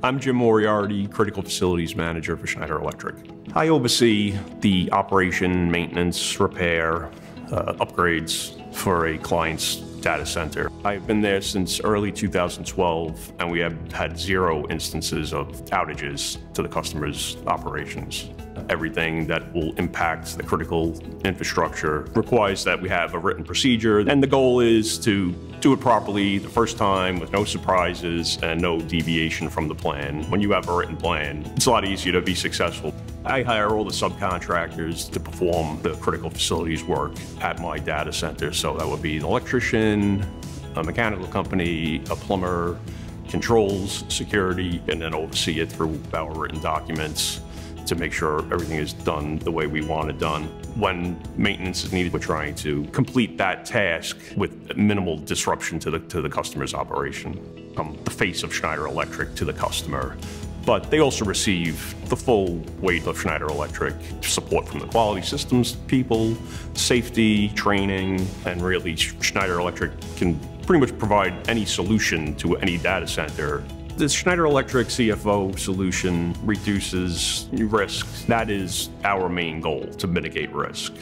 I'm Jim Moriarty, Critical Facilities Manager for Schneider Electric. I oversee the operation, maintenance, repair, uh, upgrades for a client's data center. I've been there since early 2012, and we have had zero instances of outages to the customer's operations. Everything that will impact the critical infrastructure requires that we have a written procedure, and the goal is to do it properly the first time with no surprises and no deviation from the plan. When you have a written plan, it's a lot easier to be successful. I hire all the subcontractors to perform the critical facilities work at my data center. So that would be an electrician, a mechanical company, a plumber, controls, security, and then oversee it through our written documents to make sure everything is done the way we want it done. When maintenance is needed, we're trying to complete that task with minimal disruption to the, to the customer's operation. I'm the face of Schneider Electric to the customer but they also receive the full weight of Schneider Electric support from the quality systems people, safety, training, and really Schneider Electric can pretty much provide any solution to any data center the Schneider Electric CFO solution reduces risk. That is our main goal, to mitigate risk.